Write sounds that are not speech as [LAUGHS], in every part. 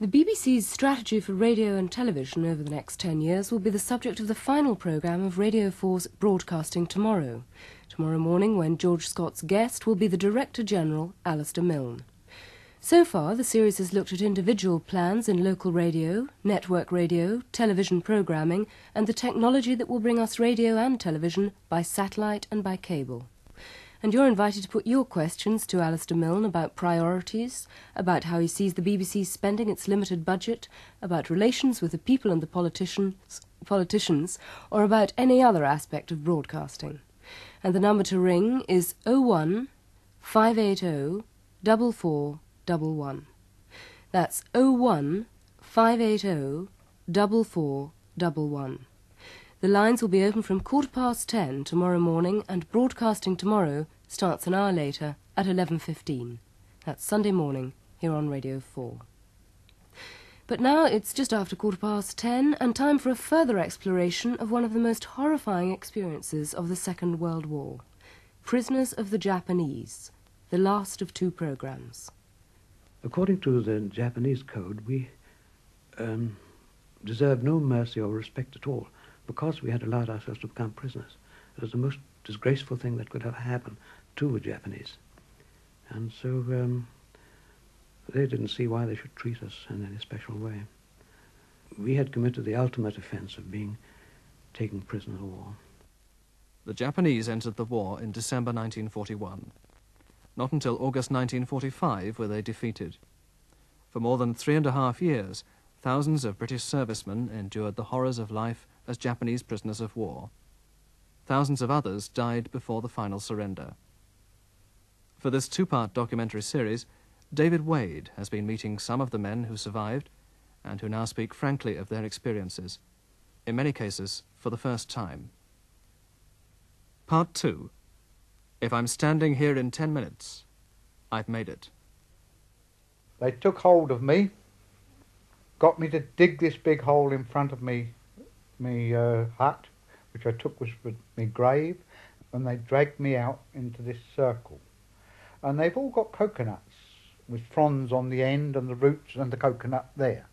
The BBC's strategy for radio and television over the next 10 years will be the subject of the final programme of Radio 4's Broadcasting Tomorrow. Tomorrow morning, when George Scott's guest will be the Director General, Alasdair Milne. So far, the series has looked at individual plans in local radio, network radio, television programming, and the technology that will bring us radio and television by satellite and by cable and you're invited to put your questions to Alasdair Milne about priorities, about how he sees the BBC spending its limited budget, about relations with the people and the politicians, politicians or about any other aspect of broadcasting. And the number to ring is 01 580 4411. That's 01 580 4411. The lines will be open from quarter past ten tomorrow morning and broadcasting tomorrow starts an hour later at 11.15. That's Sunday morning here on Radio 4. But now it's just after quarter past ten and time for a further exploration of one of the most horrifying experiences of the Second World War. Prisoners of the Japanese, the last of two programs. According to the Japanese code, we um, deserve no mercy or respect at all because we had allowed ourselves to become prisoners. It was the most disgraceful thing that could ever happen to the Japanese. And so um, they didn't see why they should treat us in any special way. We had committed the ultimate offense of being taken prisoner of war. The Japanese entered the war in December 1941. Not until August 1945 were they defeated. For more than three and a half years, thousands of British servicemen endured the horrors of life as Japanese prisoners of war. Thousands of others died before the final surrender. For this two part documentary series, David Wade has been meeting some of the men who survived and who now speak frankly of their experiences, in many cases for the first time. Part 2 If I'm standing here in ten minutes, I've made it. They took hold of me, got me to dig this big hole in front of me me uh, hut, which I took was for my grave, and they dragged me out into this circle. And they've all got coconuts with fronds on the end and the roots and the coconut there.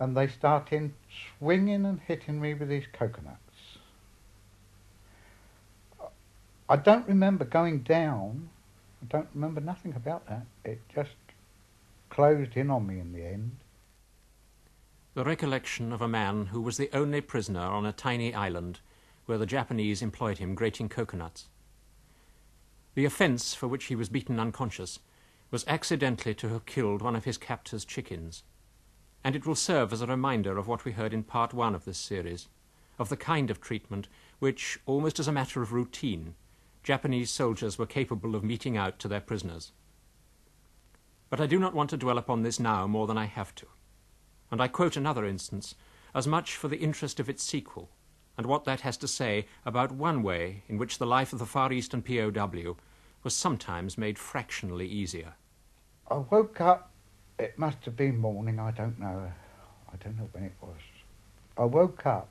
And they start in swinging and hitting me with these coconuts. I don't remember going down. I don't remember nothing about that. It just closed in on me in the end the recollection of a man who was the only prisoner on a tiny island where the Japanese employed him grating coconuts. The offence for which he was beaten unconscious was accidentally to have killed one of his captor's chickens. And it will serve as a reminder of what we heard in part one of this series, of the kind of treatment which, almost as a matter of routine, Japanese soldiers were capable of meting out to their prisoners. But I do not want to dwell upon this now more than I have to and I quote another instance, as much for the interest of its sequel, and what that has to say about one way in which the life of the Far Eastern POW was sometimes made fractionally easier. I woke up, it must have been morning, I don't know. I don't know when it was. I woke up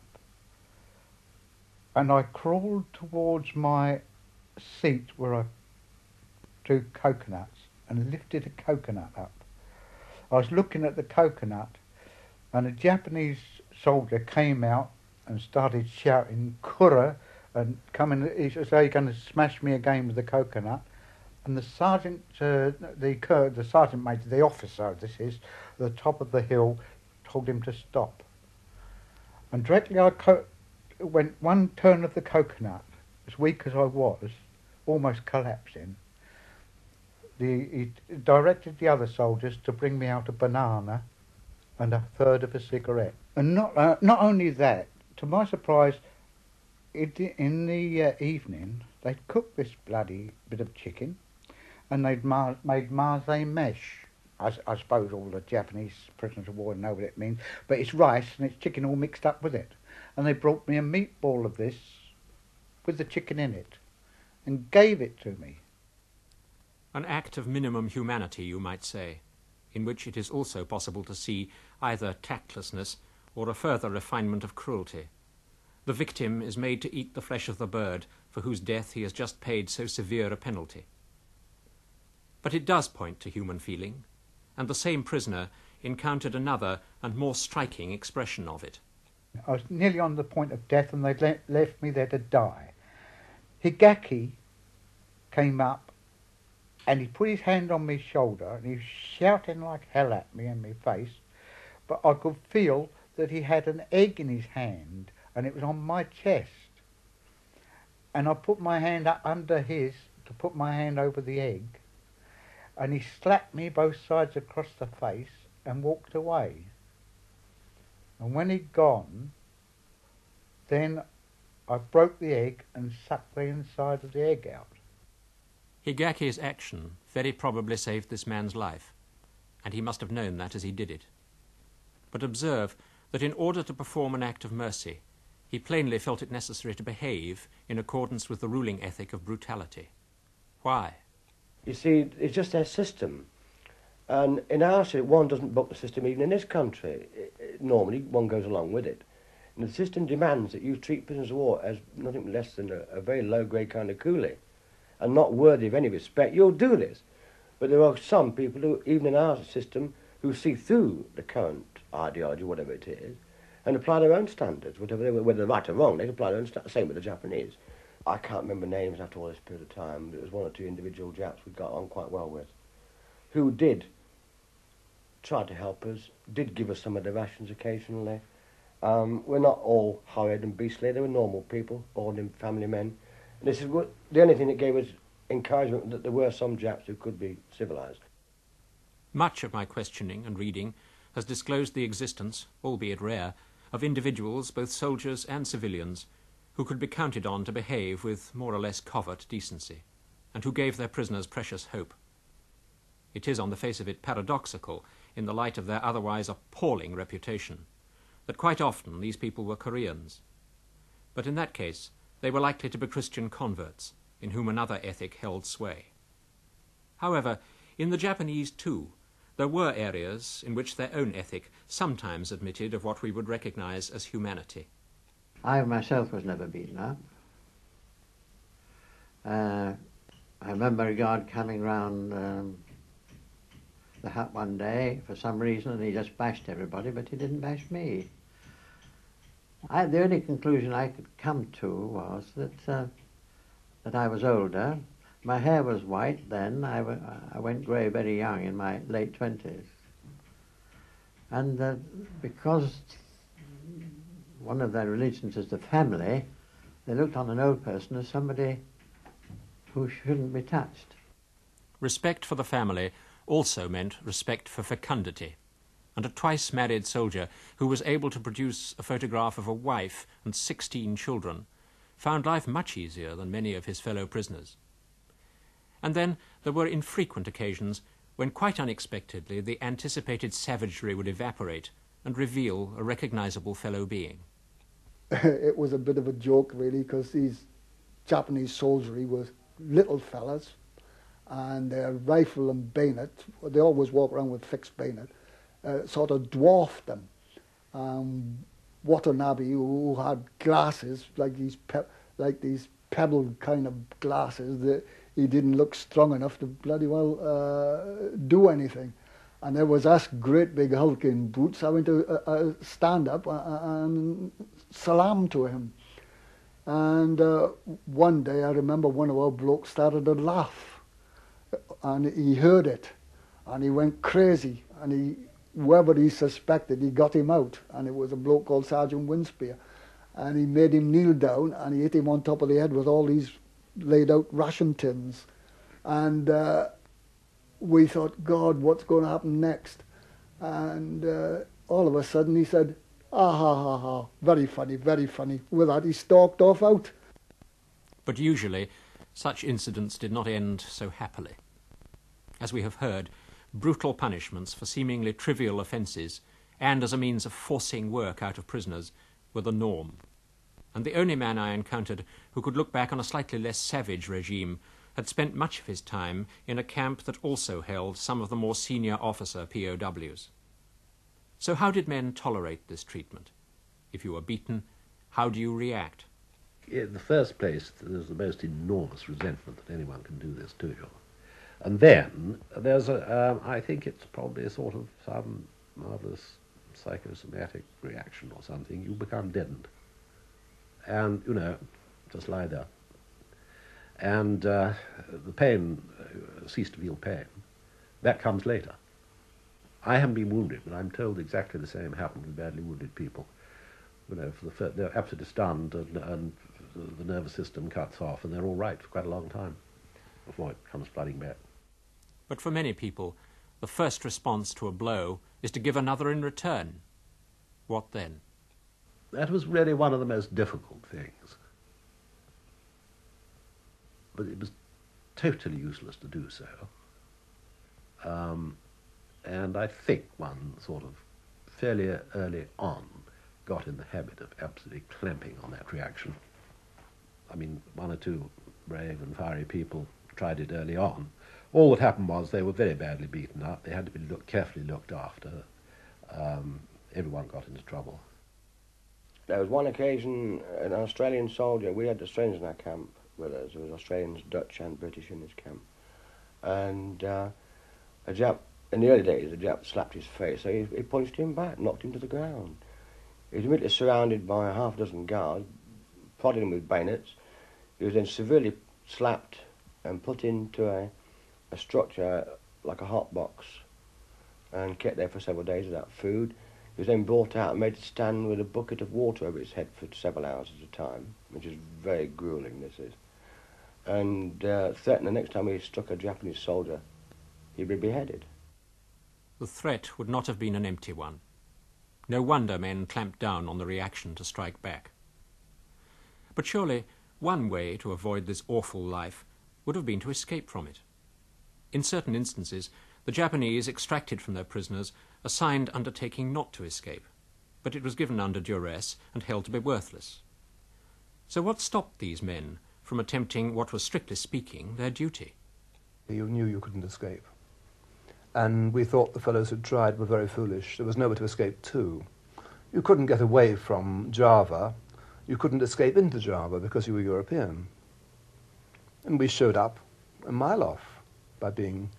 and I crawled towards my seat where I do coconuts and lifted a coconut up. I was looking at the coconut and a Japanese soldier came out and started shouting "Kura!" and coming. He said, "Are you going to smash me again with the coconut?" And the sergeant, uh, the the sergeant major, the officer, this is, at the top of the hill, told him to stop. And directly I co- went one turn of the coconut, as weak as I was, almost collapsing. The, he directed the other soldiers to bring me out a banana and a third of a cigarette. And not uh, not only that, to my surprise, it, in the uh, evening they'd cooked this bloody bit of chicken, and they'd mar- made marze mesh. I, I, suppose all the Japanese prisoners of war know what it means, but it's rice and it's chicken all mixed up with it. And they brought me a meatball of this with the chicken in it and gave it to me. An act of minimum humanity, you might say in which it is also possible to see either tactlessness or a further refinement of cruelty. The victim is made to eat the flesh of the bird for whose death he has just paid so severe a penalty. But it does point to human feeling, and the same prisoner, encountered another and more striking expression of it. I was nearly on the point of death and they le- left me there to die. Higaki came up and he put his hand on my shoulder and he was shouting like hell at me in my face, but I could feel that he had an egg in his hand and it was on my chest. And I put my hand up under his to put my hand over the egg and he slapped me both sides across the face and walked away. And when he'd gone, then I broke the egg and sucked the inside of the egg out. Higaki's action very probably saved this man's life, and he must have known that as he did it. But observe that in order to perform an act of mercy, he plainly felt it necessary to behave in accordance with the ruling ethic of brutality. Why? You see, it's just their system. And in our city, one doesn't book the system even in this country. It, it, normally, one goes along with it. And the system demands that you treat prisoners of war as nothing less than a, a very low-grade kind of coolie and not worthy of any respect. You'll do this. But there are some people who, even in our system, who see through the current ideology, whatever it is, and apply their own standards, whatever they, whether they're right or wrong, they apply their own standards. Same with the Japanese. I can't remember names after all this period of time, but it was one or two individual Japs we got on quite well with, who did try to help us, did give us some of the rations occasionally. Um, we're not all horrid and beastly, they were normal people, ordinary family men. And this is what, the only thing that gave us encouragement that there were some Japs who could be civilized. Much of my questioning and reading has disclosed the existence, albeit rare, of individuals, both soldiers and civilians, who could be counted on to behave with more or less covert decency, and who gave their prisoners precious hope. It is, on the face of it, paradoxical, in the light of their otherwise appalling reputation, that quite often these people were Koreans. But in that case, they were likely to be Christian converts, in whom another ethic held sway. However, in the Japanese, too, there were areas in which their own ethic sometimes admitted of what we would recognize as humanity. I myself was never beaten up. Uh, I remember a guard coming round um, the hut one day for some reason and he just bashed everybody, but he didn't bash me. I, the only conclusion I could come to was that uh, that I was older. My hair was white then. I, w- I went grey very young in my late twenties, and uh, because one of their religions is the family, they looked on an old person as somebody who shouldn't be touched. Respect for the family also meant respect for fecundity, and a twice married soldier who was able to produce a photograph of a wife and sixteen children found life much easier than many of his fellow prisoners. And then there were infrequent occasions when quite unexpectedly the anticipated savagery would evaporate and reveal a recognizable fellow being. [LAUGHS] it was a bit of a joke, really, because these Japanese soldiery were little fellas, and their rifle and bayonet, they always walk around with fixed bayonet, uh, sort of dwarfed them. Um, Watanabe, who had glasses like these like these pebble kind of glasses, that he didn't look strong enough to bloody well uh, do anything. And there was us great big hulking boots having to uh, uh, stand up and salam to him. And uh, one day I remember one of our blokes started to laugh, and he heard it, and he went crazy, and he whoever he suspected, he got him out, and it was a bloke called Sergeant Winspear, and he made him kneel down, and he hit him on top of the head with all these laid out ration tins, and uh, we thought, God, what's going to happen next? And uh, all of a sudden he said, ah ha ha ha, very funny, very funny. With that he stalked off out. But usually, such incidents did not end so happily. As we have heard, brutal punishments for seemingly trivial offences and as a means of forcing work out of prisoners were the norm. And the only man I encountered who could look back on a slightly less savage regime had spent much of his time in a camp that also held some of the more senior officer POWs. So, how did men tolerate this treatment? If you were beaten, how do you react? In the first place, there's the most enormous resentment that anyone can do this to you. And then there's a, um, I think it's probably a sort of some marvelous psychosomatic reaction or something, you become deadened. And, you know, just lie there. And uh, the pain, uh, cease to feel pain, that comes later. I haven't been wounded, but I'm told exactly the same happened with badly wounded people. You know, for the first, they're absolutely stunned and, and the nervous system cuts off and they're all right for quite a long time before it comes flooding back. But for many people, the first response to a blow is to give another in return. What then? That was really one of the most difficult things. But it was totally useless to do so. Um, and I think one sort of fairly early on got in the habit of absolutely clamping on that reaction. I mean, one or two brave and fiery people tried it early on. All that happened was they were very badly beaten up. They had to be look, carefully looked after. Um, everyone got into trouble. There was one occasion, an Australian soldier, we had Australians in our camp with us. There was Australians, Dutch and British in this camp. And uh, a Jap, in the early days, a Jap slapped his face, so he, he punched him back, knocked him to the ground. He was immediately surrounded by a half dozen guards, prodding him with bayonets. He was then severely slapped and put into a, a structure like a hot box and kept there for several days without food. He was then brought out and made to stand with a bucket of water over his head for several hours at a time, which is very grueling, this is. And uh, threatened the next time he struck a Japanese soldier, he'd be beheaded. The threat would not have been an empty one. No wonder men clamped down on the reaction to strike back. But surely one way to avoid this awful life would have been to escape from it. In certain instances, the Japanese extracted from their prisoners a signed undertaking not to escape, but it was given under duress and held to be worthless. So what stopped these men from attempting what was strictly speaking their duty? You knew you couldn't escape. And we thought the fellows who tried were very foolish. There was nowhere to escape to. You couldn't get away from Java. You couldn't escape into Java because you were European. And we showed up a mile off by being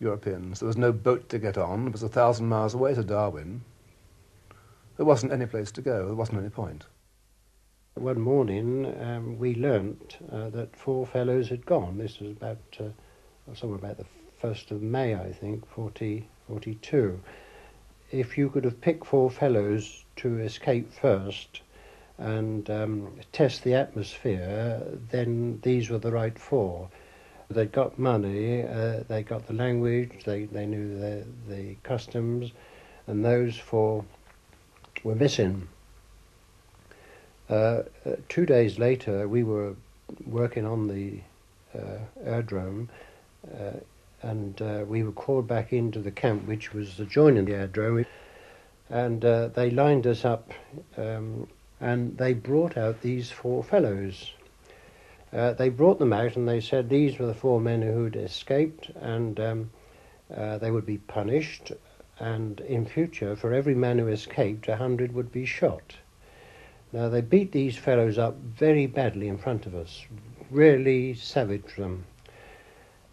Europeans. There was no boat to get on. It was a thousand miles away to Darwin. There wasn't any place to go. There wasn't any point. One morning, um, we learnt uh, that four fellows had gone. This was about uh, somewhere about the first of May, I think, 40, 42. If you could have picked four fellows to escape first and um, test the atmosphere, then these were the right four. They got money, uh, they got the language, they, they knew the, the customs, and those four were missing. Uh, uh, two days later, we were working on the uh, aerodrome, uh, and uh, we were called back into the camp, which was adjoining the aerodrome, and they lined us up, um, and they brought out these four fellows uh, they brought them out and they said these were the four men who had escaped and um, uh, they would be punished and in future for every man who escaped a hundred would be shot. Now they beat these fellows up very badly in front of us, really savaged them.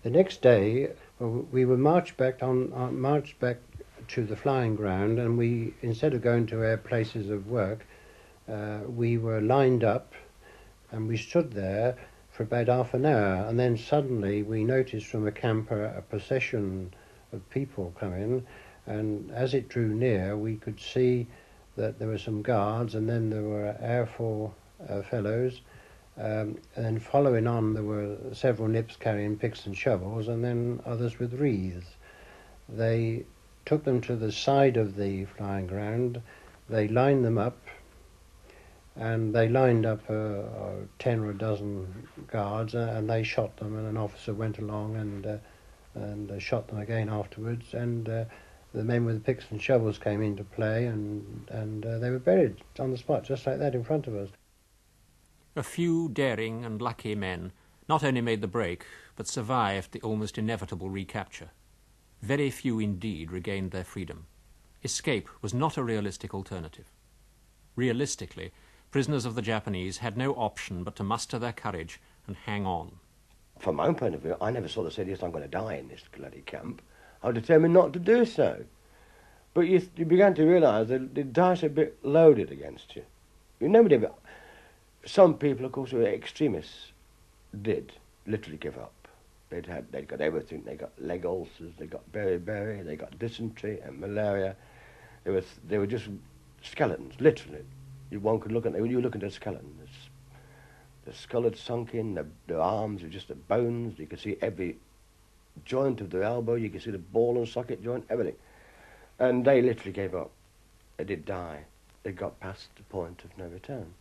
The next day we were marched back on uh, marched back to the flying ground and we instead of going to our places of work uh, we were lined up and we stood there for about half an hour, and then suddenly we noticed from a camper a procession of people coming, and as it drew near, we could see that there were some guards, and then there were Air Force uh, fellows, um, and then following on, there were several nips carrying picks and shovels, and then others with wreaths. They took them to the side of the flying ground, they lined them up and they lined up uh, uh, ten or a dozen guards, uh, and they shot them, and an officer went along and uh, and uh, shot them again afterwards, and uh, the men with the picks and shovels came into play, and and they were buried on the spot, just like that in front of us. A few daring and lucky men not only made the break, but survived the almost inevitable recapture. Very few indeed regained their freedom. Escape was not a realistic alternative. Realistically, prisoners of the Japanese had no option but to muster their courage and hang on. From my own point of view, I never saw the serious I'm going to die in this bloody camp. I was determined not to do so. But you, you began to realise that the dice are a bit loaded against you. You nobody ever. Some people, of course, who were extremists, did literally give up. They'd had, they'd got everything. They got leg ulcers, they got beriberi, they got dysentery and malaria. They were, they were just skeletons, literally. You, one could look at when you look at a skeleton, the skull had sunk in, the, the arms were just the bones. You could see every joint of the elbow. You could see the ball and socket joint, everything. And they literally gave up. They did die. They got past the point of no return.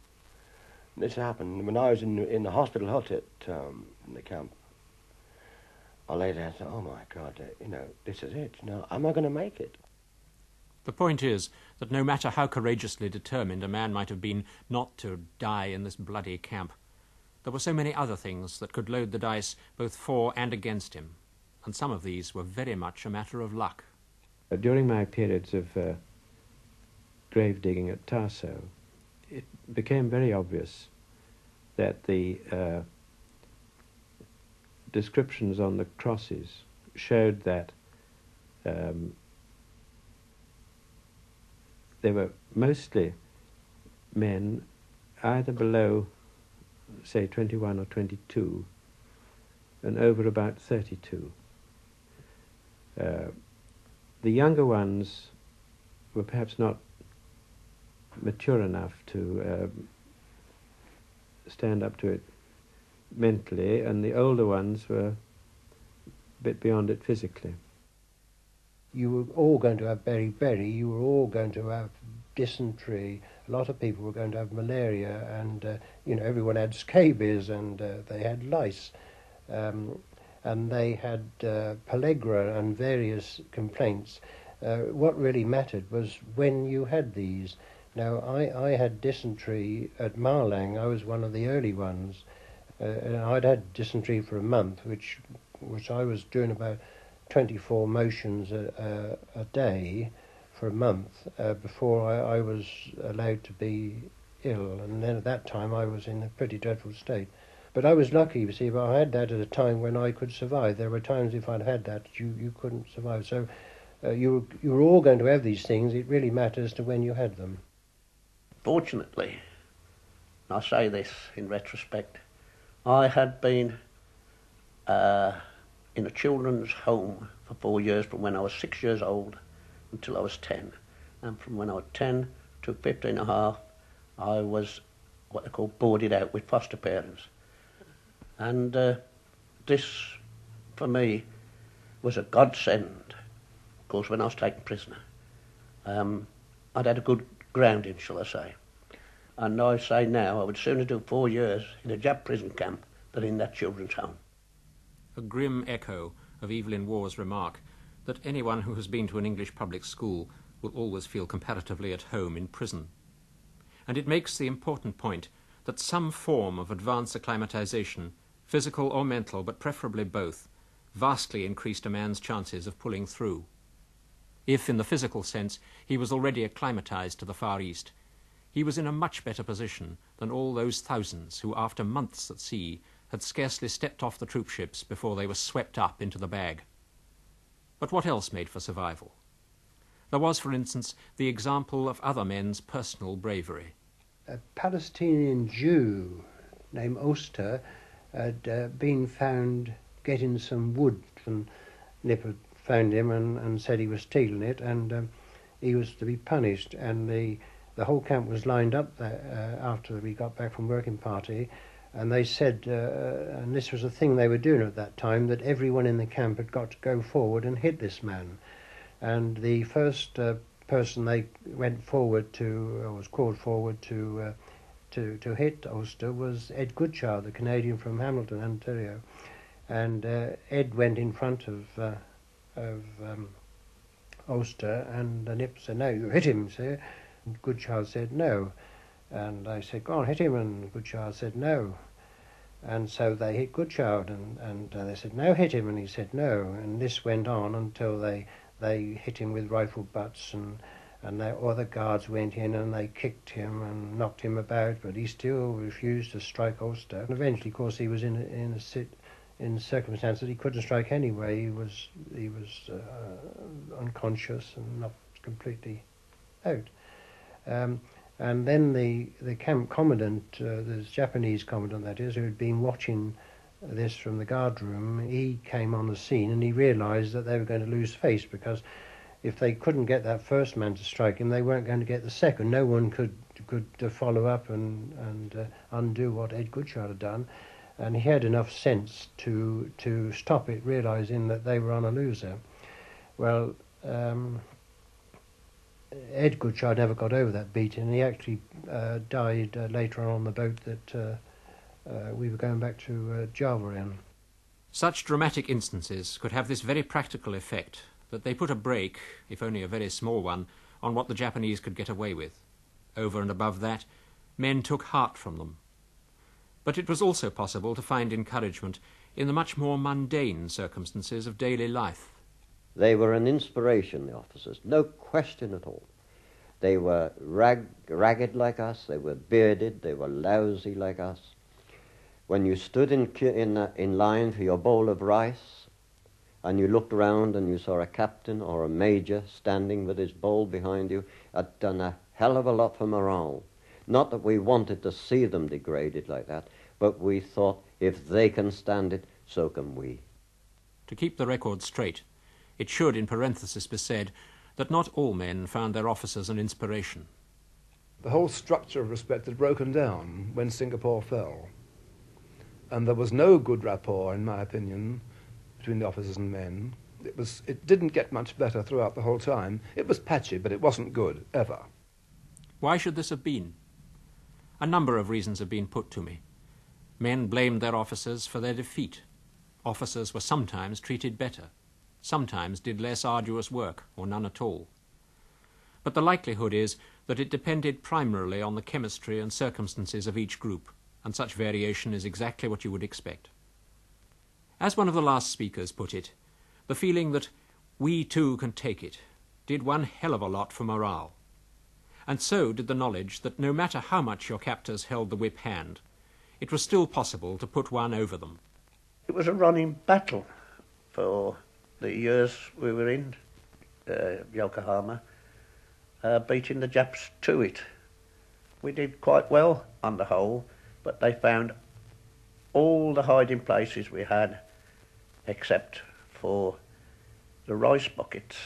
This happened when I was in, in the hospital hut at um, in the camp. I lay there and thought, oh my God, uh, you know, this is it. Now, am I going to make it? The point is that no matter how courageously determined a man might have been not to die in this bloody camp, there were so many other things that could load the dice both for and against him, and some of these were very much a matter of luck. Uh, during my periods of uh, grave digging at Tarsao, it became very obvious that the uh, descriptions on the crosses showed that um, they were mostly men either below, say, 21 or 22 and over about 32. Uh, the younger ones were perhaps not mature enough to um, stand up to it mentally, and the older ones were a bit beyond it physically. You were all going to have beriberi, you were all going to have dysentery, a lot of people were going to have malaria, and uh, you know everyone had scabies and uh, they had lice, um, and they had uh, pellagra and various complaints. Uh, what really mattered was when you had these. Now I, I had dysentery at Malang. I was one of the early ones, uh, and I'd had dysentery for a month, which which I was doing about 24 motions a, a, a day for a month uh, before I, I, was allowed to be ill, and then at that time I was in a pretty dreadful state. But I was lucky, you see, but I had that at a time when I could survive. There were times if I'd had that, you, you couldn't survive. So uh, you, you were all going to have these things. It really matters to when you had them. Fortunately, I say this in retrospect, I had been uh, in a children's home for four years from when I was six years old until I was 10. And from when I was 10 to 15 and a half, I was what they call boarded out with foster parents. And uh, this, for me, was a godsend. Of course, when I was taken prisoner, um, I'd had a good grounding, shall I say. And I say now, I would sooner do four years in a Jap prison camp than in that children's home. A grim echo of Evelyn Waugh's remark that anyone who has been to an English public school will always feel comparatively at home in prison. And it makes the important point that some form of advanced acclimatization, physical or mental, but preferably both, vastly increased a man's chances of pulling through. If, in the physical sense, he was already acclimatized to the Far East, he was in a much better position than all those thousands who, after months at sea, had scarcely stepped off the troop ships before they were swept up into the bag. But what else made for survival? There was, for instance, the example of other men's personal bravery. A Palestinian Jew named Oster had uh, been found getting some wood, and Nip had found him and, and said he was stealing it, and um, he was to be punished. And the the whole camp was lined up there, uh, after we got back from working party, and they said, uh, uh, and this was a thing they were doing at that time, that everyone in the camp had got to go forward and hit this man. And the first uh, person they went forward to, or was called forward to, uh, to, to hit Oster was Ed Goodchild, the Canadian from Hamilton, Ontario. And uh, Ed went in front of, uh, of um, Oster, and the nip said, no, you hit him, sir. And Goodchild said no. And I said, go on, hit him. And Goodchild said no. And so they hit Goodchild, and, and uh, they said, no, hit him. And he said no. And this went on until they, they hit him with rifle butts, and, and they, other guards went in and they kicked him and knocked him about, but he still refused to strike Oster. And eventually, of course, he was in in a sit, in circumstances he couldn't strike anyway. He was he was uh, unconscious and not completely out. Um, and then the, the camp commandant, uh, the Japanese commandant that is, who had been watching this from the guard room, he came on the scene and he realised that they were going to lose face because if they couldn't get that first man to strike him, they weren't going to get the second. No one could could uh, follow up and and uh, undo what Ed Goodchild had done, and he had enough sense to to stop it, realising that they were on a loser. Well. Um, Ed Goodchild never got over that beating. And he actually uh, died uh, later on on the boat that uh, uh we were going back to uh, Java in. Such dramatic instances could have this very practical effect that they put a brake, if only a very small one, on what the Japanese could get away with. Over and above that, men took heart from them. But it was also possible to find encouragement in the much more mundane circumstances of daily life. They were an inspiration, the officers, no question at all. They were rag, ragged like us, they were bearded, they were lousy like us. When you stood in, in, uh, in line for your bowl of rice and you looked around and you saw a captain or a major standing with his bowl behind you, had done a hell of a lot for morale. Not that we wanted to see them degraded like that, but we thought if they can stand it, so can we. To keep the record straight, it should, in parenthesis, be said that not all men found their officers an inspiration. The whole structure of respect had broken down when Singapore fell. And there was no good rapport, in my opinion, between the officers and men. It, was, it didn't get much better throughout the whole time. It was patchy, but it wasn't good, ever. Why should this have been? A number of reasons have been put to me. Men blamed their officers for their defeat. Officers were sometimes treated better sometimes did less arduous work, or none at all. But the likelihood is that it depended primarily on the chemistry and circumstances of each group, and such variation is exactly what you would expect. As one of the last speakers put it, the feeling that we too can take it did one hell of a lot for morale. And so did the knowledge that no matter how much your captors held the whip hand, it was still possible to put one over them. It was a running battle for the years we were in uh, Yokohama, uh, beating the Japs to it. We did quite well on the whole, but they found all the hiding places we had, except for the rice buckets,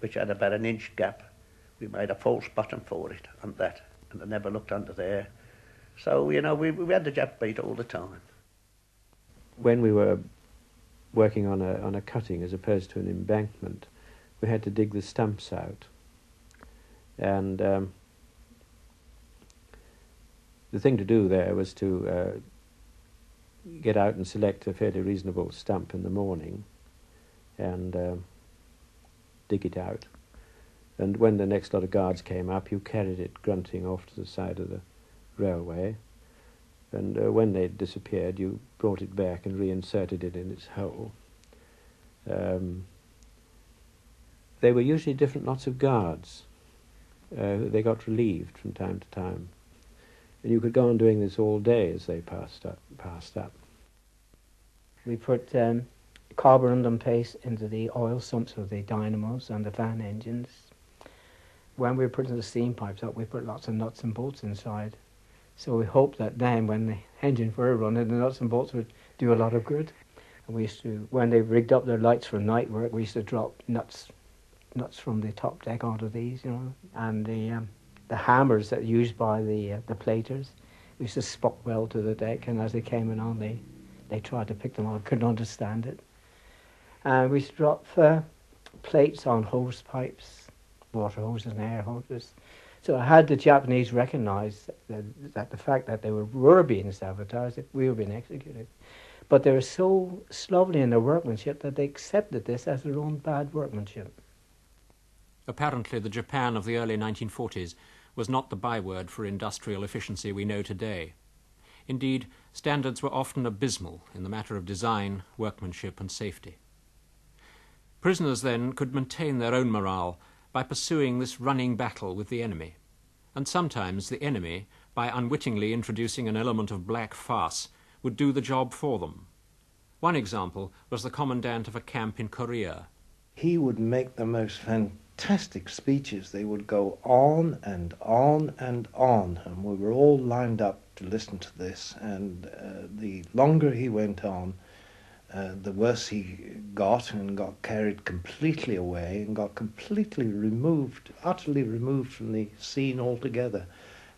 which had about an inch gap. We made a false bottom for it and that, and they never looked under there. So, you know, we, we had the Jap beat all the time. When we were working on a, on a cutting as opposed to an embankment, we had to dig the stumps out. And um, the thing to do there was to uh, get out and select a fairly reasonable stump in the morning and uh, dig it out. And when the next lot of guards came up, you carried it grunting off to the side of the railway and uh, when they disappeared, you brought it back and reinserted it in its hole. Um, they were usually different lots of guards. Uh, they got relieved from time to time. And you could go on doing this all day as they passed up. Passed up. We put um, carborundum paste into the oil sumps of the dynamos and the fan engines. When we were putting the steam pipes up, we put lots of nuts and bolts inside. So we hoped that then when the engine were running, the nuts and bolts would do a lot of good. And we used to, when they rigged up their lights for night work, we used to drop nuts, nuts from the top deck onto these, you know, and the um, the hammers that used by the uh, the platers. We used to spot well to the deck, and as they came in on, they they tried to pick them up, couldn't understand it. And we used to drop uh, plates on hose pipes, water hoses and air hoses. So had the Japanese recognized that, that the fact that they were, were being sabotaged, we were being executed. But they were so slovenly in their workmanship that they accepted this as their own bad workmanship. Apparently, the Japan of the early 1940s was not the byword for industrial efficiency we know today. Indeed, standards were often abysmal in the matter of design, workmanship, and safety. Prisoners then could maintain their own morale by pursuing this running battle with the enemy. And sometimes the enemy, by unwittingly introducing an element of black farce, would do the job for them. One example was the commandant of a camp in Korea. He would make the most fantastic speeches. They would go on and on and on, and we were all lined up to listen to this. And uh, the longer he went on, uh, the worse he got, and got carried completely away, and got completely removed, utterly removed from the scene altogether.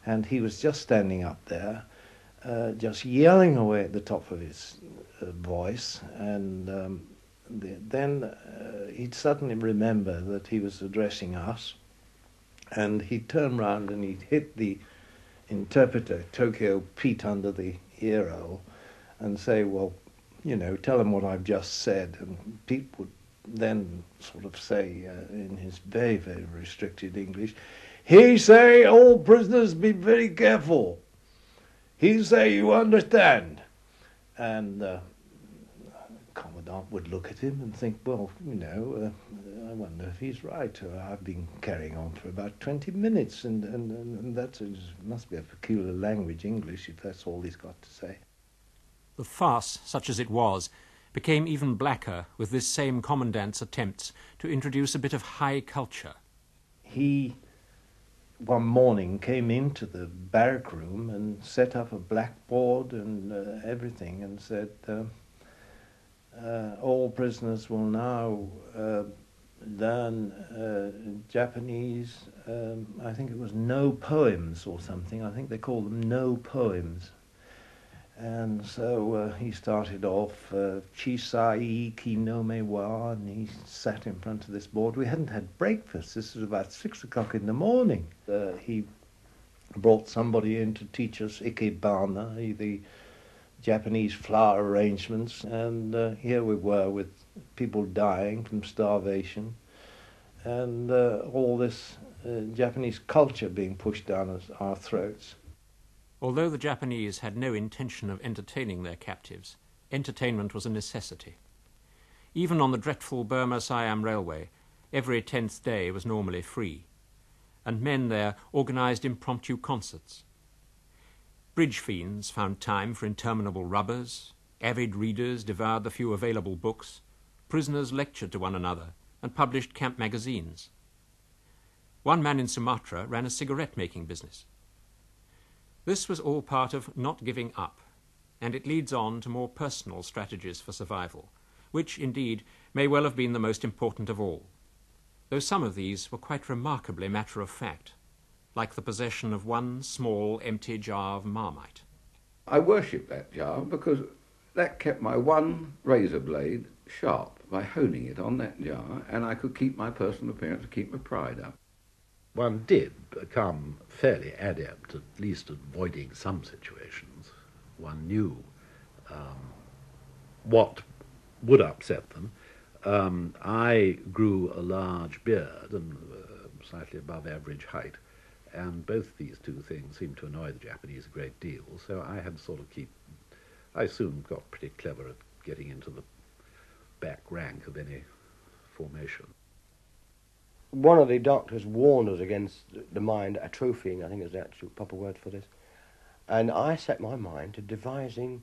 And he was just standing up there, uh, just yelling away at the top of his uh, voice, and um, the, then uh, he'd suddenly remember that he was addressing us, and he'd turn round and he'd hit the interpreter, Tokyo Pete, under the ear hole, and say, well, you know, tell him what I've just said. And Pete would then sort of say, uh, in his very, very restricted English, he say, all prisoners be very careful. He say, you understand. And uh, Commandant would look at him and think, well, you know, uh, I wonder if he's right. Uh, I've been carrying on for about 20 minutes, and, and, and that must be a peculiar language, English, if that's all he's got to say. The farce, such as it was, became even blacker with this same commandant's attempts to introduce a bit of high culture. He, one morning, came into the barrack room and set up a blackboard and uh, everything and said, uh, uh, all prisoners will now uh, learn uh, Japanese, um, I think it was Noh poems or something, I think they call them Noh poems. And so uh, he started off, uh, Chisai Kinome wa, and he sat in front of this board. We hadn't had breakfast. This was about six o'clock in the morning. Uh, he brought somebody in to teach us Ikebana, the Japanese flower arrangements, and uh, here we were with people dying from starvation, and uh, all this uh, Japanese culture being pushed down our throats. Although the Japanese had no intention of entertaining their captives, entertainment was a necessity. Even on the dreadful Burma Siam Railway, every tenth day was normally free, and men there organized impromptu concerts. Bridge fiends found time for interminable rubbers, avid readers devoured the few available books, prisoners lectured to one another, and published camp magazines. One man in Sumatra ran a cigarette making business. This was all part of not giving up, and it leads on to more personal strategies for survival, which, indeed, may well have been the most important of all, though some of these were quite remarkably matter of fact, like the possession of one small empty jar of marmite. I worshipped that jar because that kept my one razor blade sharp by honing it on that jar, and I could keep my personal appearance, and keep my pride up one did become fairly adept, at least at avoiding some situations. One knew um, what would upset them. Um, I grew a large beard and uh, slightly above average height, and both these two things seemed to annoy the Japanese a great deal. So I had to sort of keep. I soon got pretty clever at getting into the back rank of any formation one of the doctors warned us against the mind atrophying, I think is the actual proper word for this. And I set my mind to devising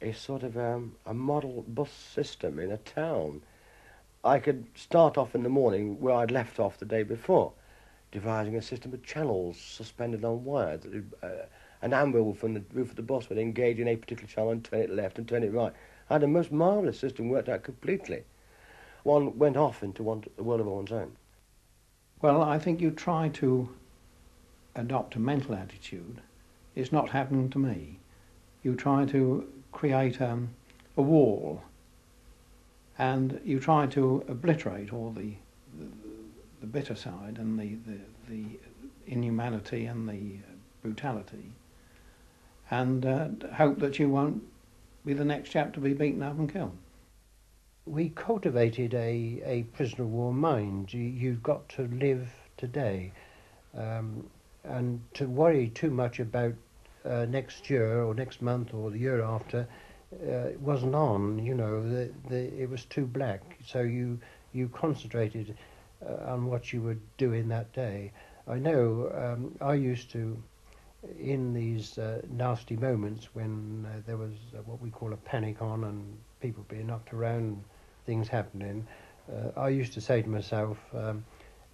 a sort of um, a model bus system in a town. I could start off in the morning where I'd left off the day before, devising a system of channels suspended on wires. Uh, an anvil from the roof of the bus would engage in a particular channel and turn it left and turn it right. I had a most marvellous system worked out completely. One went off into one, a world of one's own. Well, I think you try to adopt a mental attitude. It's not happening to me. You try to create um, a wall and you try to obliterate all the, the, the bitter side and the, the, the, inhumanity and the brutality and uh, hope that you won't be the next chap to be beaten up and killed we cultivated a, a prisoner of war mind. You, you've got to live today. Um, and to worry too much about uh, next year or next month or the year after uh, wasn't on. You know, the, the, it was too black. So you you concentrated uh, on what you were doing that day. I know um, I used to, in these uh, nasty moments when uh, there was uh, what we call a panic on and people being knocked around things happening, uh, I used to say to myself, um,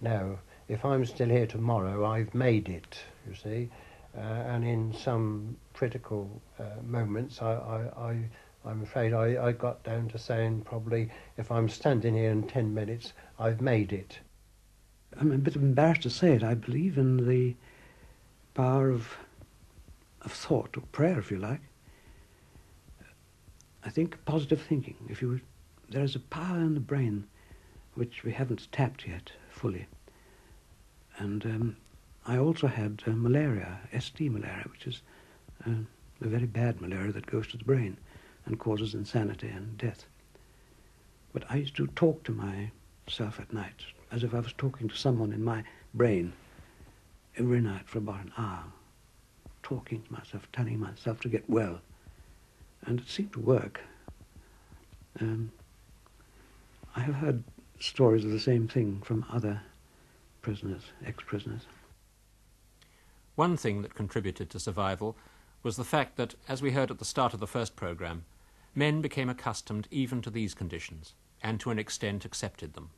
Now, if I'm still here tomorrow, I've made it, you see. Uh, and in some critical uh, moments, I, I, I, I'm afraid I, I got down to saying probably if I'm standing here in 10 minutes, I've made it. I'm a bit embarrassed to say it. I believe in the power of, of thought, or prayer, if you like. I think positive thinking. If you, there is a power in the brain which we haven't tapped yet fully. And um, I also had uh, malaria, ST malaria, which is uh, a very bad malaria that goes to the brain and causes insanity and death. But I used to talk to myself at night as if I was talking to someone in my brain every night for about an hour, talking to myself, telling myself to get well. And it seemed to work. Um, I have heard stories of the same thing from other prisoners, ex-prisoners. One thing that contributed to survival was the fact that, as we heard at the start of the first programme, men became accustomed even to these conditions, and to an extent accepted them.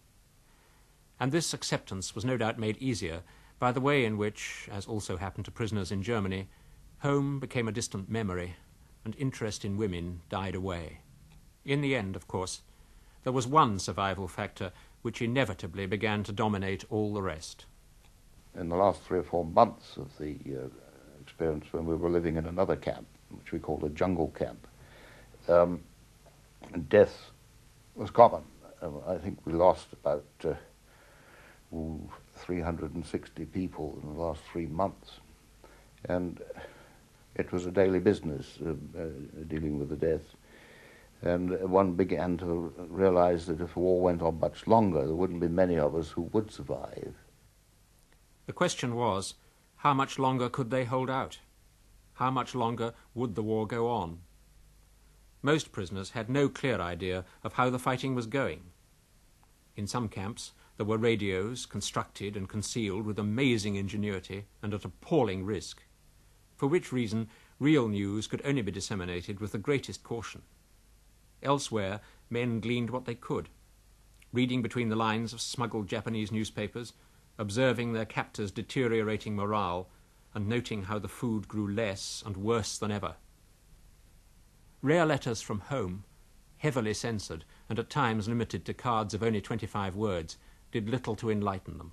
And this acceptance was no doubt made easier by the way in which, as also happened to prisoners in Germany, home became a distant memory and interest in women died away. In the end, of course, there was one survival factor which inevitably began to dominate all the rest. In the last three or four months of the uh, experience when we were living in another camp, which we called a jungle camp, um, death was common. Uh, I think we lost about uh, ooh, 360 people in the last three months. And it was a daily business uh, uh, dealing with the death. And one began to realize that if the war went on much longer, there wouldn't be many of us who would survive. The question was, how much longer could they hold out? How much longer would the war go on? Most prisoners had no clear idea of how the fighting was going. In some camps, there were radios constructed and concealed with amazing ingenuity and at appalling risk, for which reason real news could only be disseminated with the greatest caution. Elsewhere, men gleaned what they could, reading between the lines of smuggled Japanese newspapers, observing their captors' deteriorating morale, and noting how the food grew less and worse than ever. Rare letters from home, heavily censored and at times limited to cards of only 25 words, did little to enlighten them.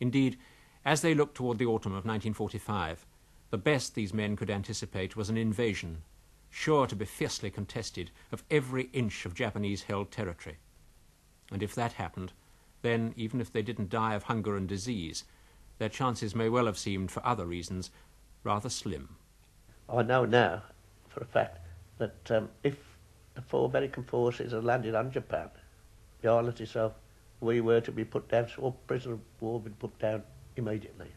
Indeed, as they looked toward the autumn of 1945, the best these men could anticipate was an invasion, sure to be fiercely contested, of every inch of Japanese held territory. And if that happened, then, even if they didn't die of hunger and disease, their chances may well have seemed, for other reasons, rather slim. I know now, for a fact, that um, if the four American forces had landed on Japan, the island itself we were to be put down, so all prisoners of war would be put down immediately.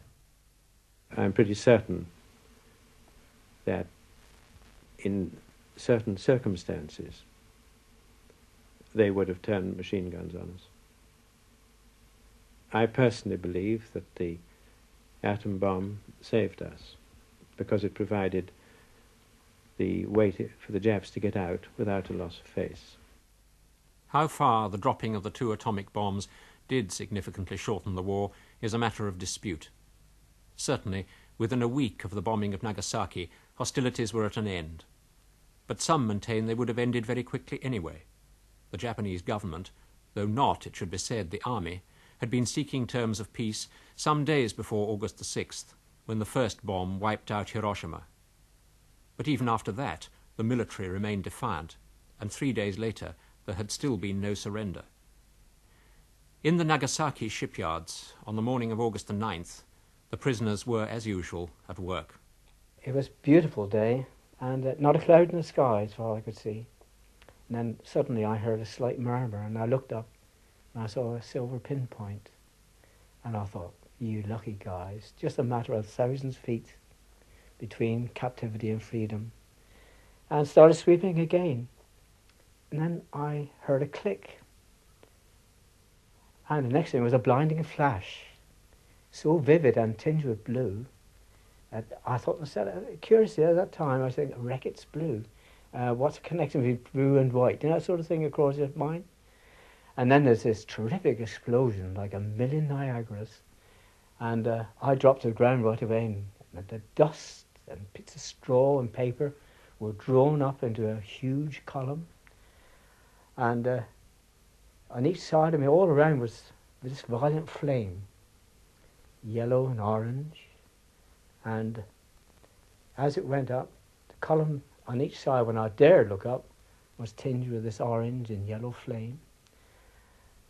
I'm pretty certain that in certain circumstances they would have turned machine guns on us. I personally believe that the atom bomb saved us because it provided the way to, for the Japs to get out without a loss of face. How far the dropping of the two atomic bombs did significantly shorten the war is a matter of dispute. Certainly, within a week of the bombing of Nagasaki, hostilities were at an end. But some maintain they would have ended very quickly anyway. The Japanese government, though not, it should be said, the army, had been seeking terms of peace some days before August the 6th, when the first bomb wiped out Hiroshima. But even after that, the military remained defiant, and three days later there had still been no surrender. In the Nagasaki shipyards, on the morning of August the 9th, the prisoners were, as usual, at work. It was a beautiful day, and uh, not a cloud in the sky far as I could see. And then suddenly I heard a slight murmur, and I looked up, and I saw a silver pinpoint. And I thought, you lucky guys, just a matter of thousands of feet between captivity and freedom. And started sweeping again. And then I heard a click. And the next thing was a blinding flash, so vivid and tinged with blue. That I thought myself, curiously at that time, I was thinking, Reckitt's blue. Uh, what's the connection between blue and white? You know, that sort of thing across your mind. And then there's this terrific explosion, like a million Niagaras. And uh, I dropped to the ground right away, and, and the dust and bits of straw and paper were drawn up into a huge column. And uh, on each side of me, all around, was this violent flame, yellow and orange. And as it went up, the column on each side, when I dared look up, was tinged with this orange and yellow flame.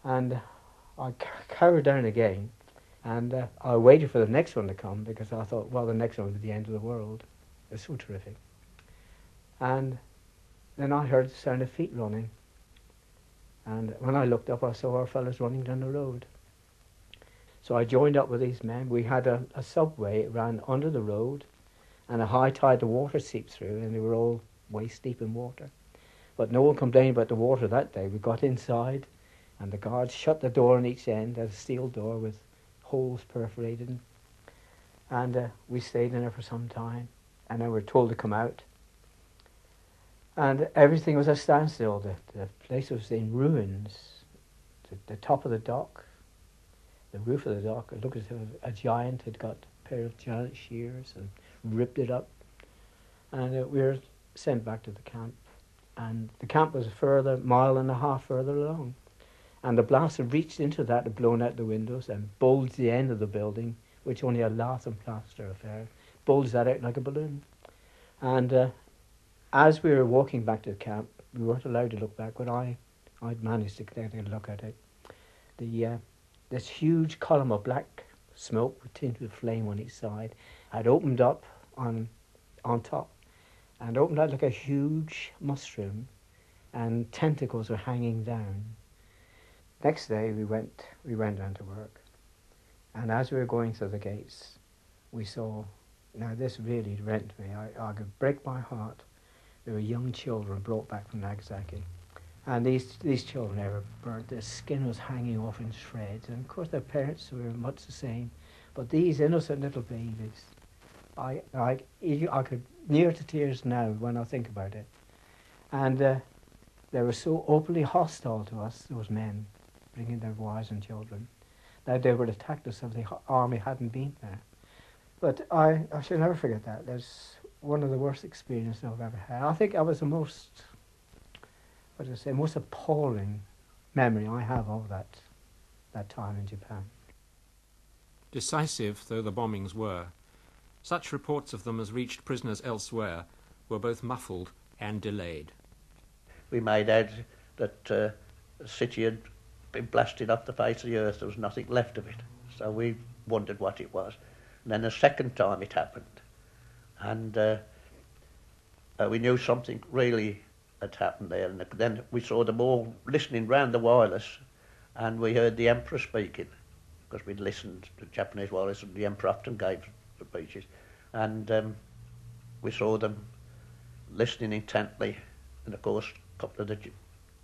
And I cowered down again, and uh, I waited for the next one to come because I thought, well, the next one would be the end of the world. It's so terrific. And then I heard the sound of feet running. And when I looked up, I saw our fellows running down the road. So I joined up with these men. We had a, a subway, it ran under the road, and a high tide, the water seeped through, and they were all waist deep in water. But no one complained about the water that day. We got inside, and the guards shut the door on each end, there's a steel door with holes perforated. And uh, we stayed in there for some time, and then we were told to come out. And everything was a standstill. The, the place was in ruins. The, the top of the dock, the roof of the dock, it looked as if a giant had got a pair of giant shears and ripped it up. And uh, we were sent back to the camp. And the camp was a further mile and a half further along. And the blast had reached into that and blown out the windows and bulged the end of the building, which only a lath and plaster affair, bulged that out like a balloon. And uh, as we were walking back to the camp, we weren't allowed to look back, but I, I'd managed to get a look at it. The, uh, this huge column of black smoke with tinged with flame on each side had opened up on, on top and opened out like a huge mushroom and tentacles were hanging down. Next day we went, we went down to work and as we were going through the gates, we saw, now this really rent me, I, I could break my heart there were young children brought back from Nagasaki. And these, these children were burnt. Their skin was hanging off in shreds. And of course, their parents were much the same. But these innocent little babies, I, I, I could near to tears now when I think about it. And uh, they were so openly hostile to us, those men, bringing their wives and children, that they would have attacked us if the army hadn't been there. But I, I shall never forget that. There's one of the worst experiences I've ever had. I think I was the most, what do I say, most appalling memory I have of that, that time in Japan. Decisive though the bombings were, such reports of them as reached prisoners elsewhere were both muffled and delayed. We made out that uh, the city had been blasted off the face of the earth, there was nothing left of it. So we wondered what it was. And then the second time it happened, and uh, uh, we knew something really had happened there. And then we saw them all listening round the wireless, and we heard the Emperor speaking because we'd listened to Japanese wireless, and the Emperor often gave speeches, and um, we saw them listening intently. And of course, a couple of the,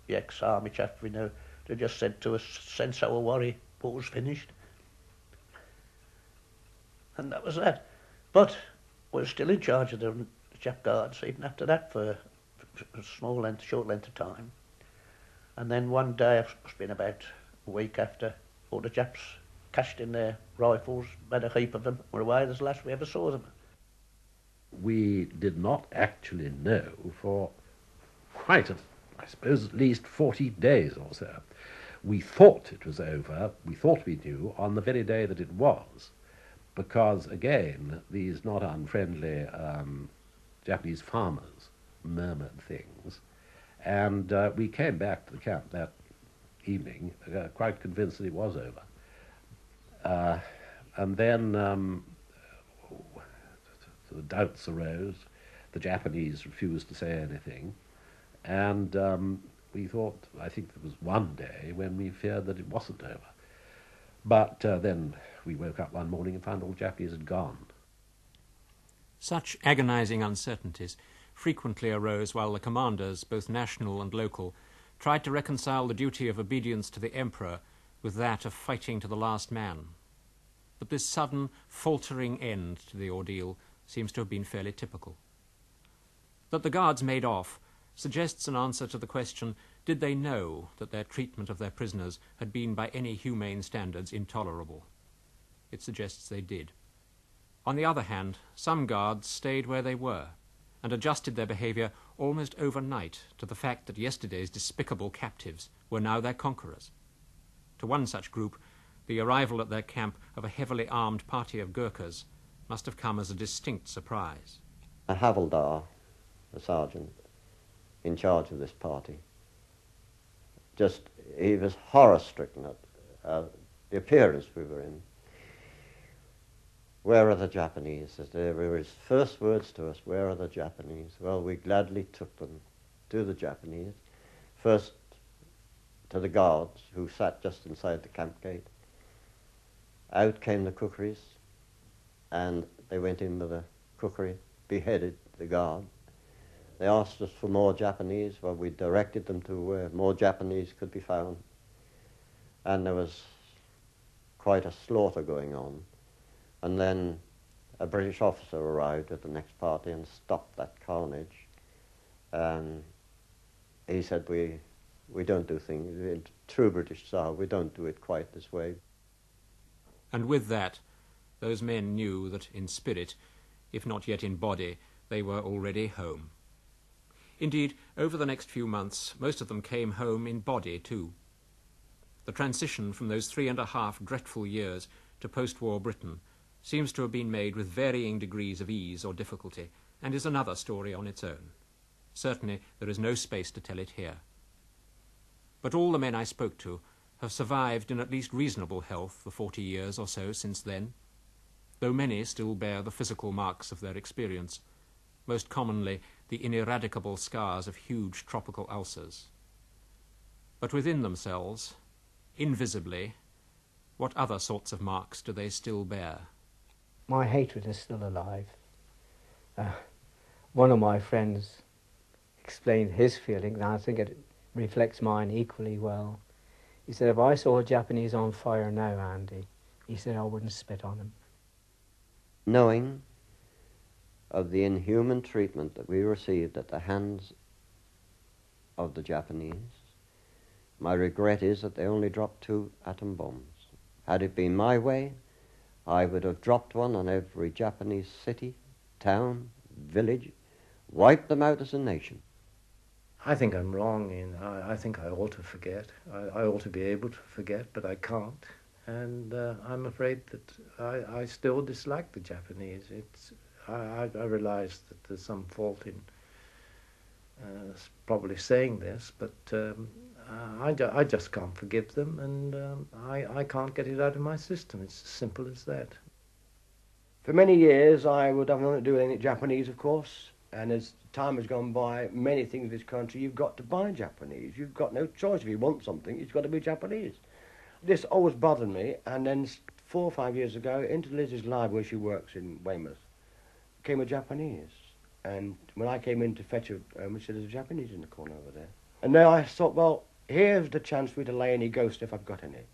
the ex-army chaps we knew, they just said to us, "Sense our worry, war's finished," and that was that. But was still in charge of the Jap guards even after that for a small length, short length of time. And then one day, it's been about a week after, all the Japs cashed in their rifles, made a heap of them, were away. That's the last we ever saw them. We did not actually know for quite, a, I suppose, at least 40 days or so. We thought it was over, we thought we knew, on the very day that it was because, again, these not unfriendly um, Japanese farmers murmured things. And uh, we came back to the camp that evening uh, quite convinced that it was over. Uh, and then um, the doubts arose. The Japanese refused to say anything. And um, we thought, I think there was one day when we feared that it wasn't over. But uh, then we woke up one morning and found all the Japanese had gone. Such agonizing uncertainties frequently arose while the commanders, both national and local, tried to reconcile the duty of obedience to the emperor with that of fighting to the last man. But this sudden, faltering end to the ordeal seems to have been fairly typical. That the guards made off suggests an answer to the question did they know that their treatment of their prisoners had been by any humane standards intolerable? It suggests they did. On the other hand, some guards stayed where they were and adjusted their behaviour almost overnight to the fact that yesterday's despicable captives were now their conquerors. To one such group, the arrival at their camp of a heavily armed party of Gurkhas must have come as a distinct surprise. A havildar, a sergeant, in charge of this party, just he was horror stricken at uh, the appearance we were in. Where are the Japanese? They were his first words to us. Where are the Japanese? Well, we gladly took them to the Japanese. First to the guards who sat just inside the camp gate. Out came the kukris, and they went into the kukri, beheaded the guard. They asked us for more Japanese. Well, we directed them to where more Japanese could be found. And there was quite a slaughter going on. And then a British officer arrived at the next party and stopped that carnage. And he said, we, we don't do things, in true British style, we don't do it quite this way. And with that, those men knew that in spirit, if not yet in body, they were already home. Indeed, over the next few months, most of them came home in body too. The transition from those three and a half dreadful years to post war Britain seems to have been made with varying degrees of ease or difficulty, and is another story on its own. Certainly, there is no space to tell it here. But all the men I spoke to have survived in at least reasonable health the forty years or so since then, though many still bear the physical marks of their experience, most commonly the ineradicable scars of huge tropical ulcers. But within themselves, invisibly, what other sorts of marks do they still bear? My hatred is still alive. Uh, one of my friends explained his feeling, and I think it reflects mine equally well. He said, if I saw a Japanese on fire now, Andy, he said, I wouldn't spit on him. Knowing of the inhuman treatment that we received at the hands of the Japanese, my regret is that they only dropped two atom bombs. Had it been my way, I would have dropped one on every Japanese city, town, village, wiped them out as a nation. I think I'm wrong in, I, I think I ought to forget. I, I, ought to be able to forget, but I can't. And uh, I'm afraid that I, I still dislike the Japanese. It's, I, realize that there's some fault in uh, probably saying this, but um, uh, I, ju- I just can't forgive them, and um, I, I can't get it out of my system. It's as simple as that. For many years, I would have nothing to do with any Japanese, of course. And as time has gone by, many things in this country, you've got to buy Japanese. You've got no choice. If you want something, it's got to be Japanese. This always bothered me. And then four or five years ago, into Liz's library, where she works in Weymouth, came a Japanese. And when I came in to fetch her, um, she said, there's a Japanese in the corner over there. And then I thought, well, here's the chance for me to lay any ghost if I've got any.